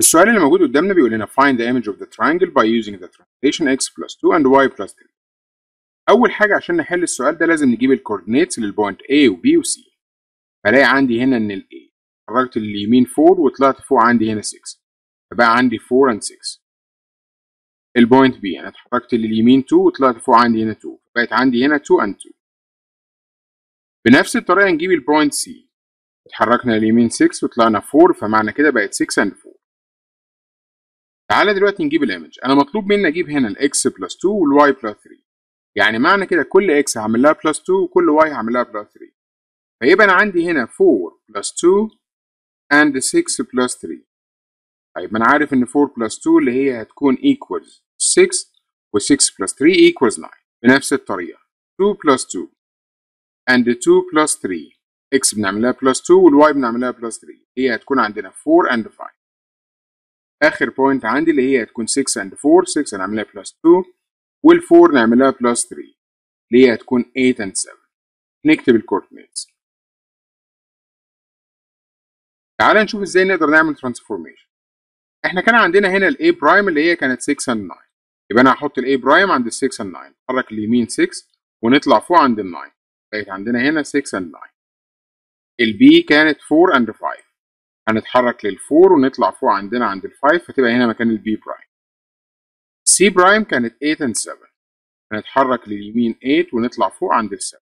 السؤال اللي موجود قدامنا بيقول لنا find the image of the triangle by using the translation x plus 2 and y plus 3 أول حاجة عشان نحل السؤال ده لازم نجيب ال coordinates لل point A و B و C. فلاقي عندي هنا إن ال A. اتحركت لليمين 4 وطلعت فوق عندي هنا 6 فبقى عندي 4 and 6 ال point B أنا اتحركت لليمين 2 وطلعت فوق عندي هنا 2 بقت عندي هنا 2 and 2 بنفس الطريقة نجيب ال point C. اتحركنا لليمين 6 وطلعنا 4 فمعنى كده بقت 6 and 4 تعالى دلوقتي نجيب ال image. أنا مطلوب مني أجيب هنا ال x plus 2 وال y plus 3 يعني معنى كده كل x هعمل لها plus 2 وكل y هعمل لها plus 3 فيبقى أنا عندي هنا 4 plus 2 and 6 plus 3 طيب أنا عارف إن 4 plus 2 اللي هي هتكون equals 6 و6 plus 3 equals 9 بنفس الطريقة. 2 plus 2 and 2 plus 3 x بنعمل لها plus 2 وال y بنعمل لها plus 3 هي هتكون عندنا 4 and 5 آخر point عندي اللي هي هتكون 6 and 4 6 هنعملها plus 2 وال4 نعملها plus 3 اللي هي هتكون 8 and 7 نكتب ال coordinates تعال نشوف إزاي نقدر نعمل transformation إحنا كان عندنا هنا ال A prime اللي هي كانت 6 and 9 يبقى أنا هحط ال A prime عند ال 6 and 9 نتحرك اليمين 6 ونطلع فوق عند ال 9 بقت عندنا هنا 6 and 9 ال B كانت 4 and 5 هنتحرك لل four ونطلع فوق عندنا عند ال five فتبقى هنا مكان ال B prime. C prime كانت 8 and 7 هنتحرك لليمين 8 ونطلع فوق عند ال 7